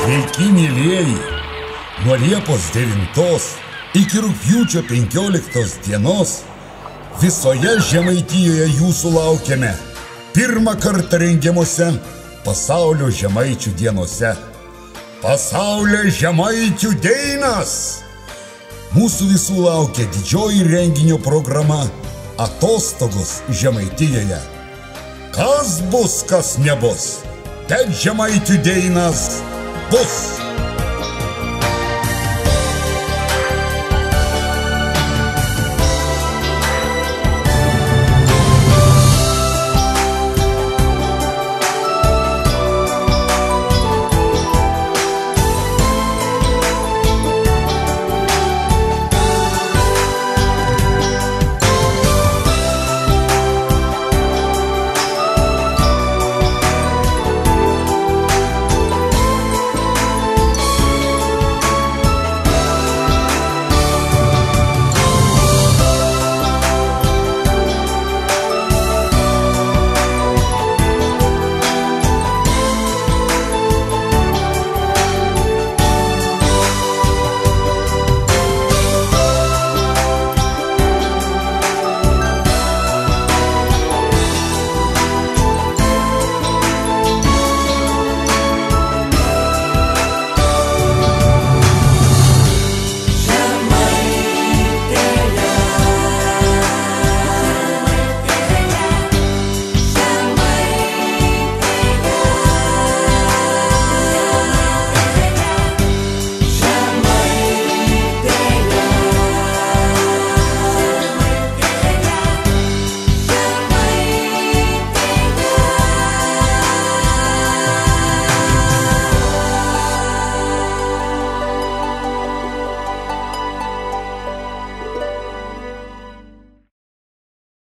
Sveiki, mėlyjeji! Nuo Liepos 9 iki Rūpiučio 15 dienos visoje Žemaitijoje jūsų laukiame pirmą kartą rengiamuose pasaulio žemaičių dienose. Pasaulio žemaičių deinas! Mūsų visų laukia didžioji renginio programa Atostogos Žemaitijoje. Kas bus, kas nebus, bet žemaičių deinas bus.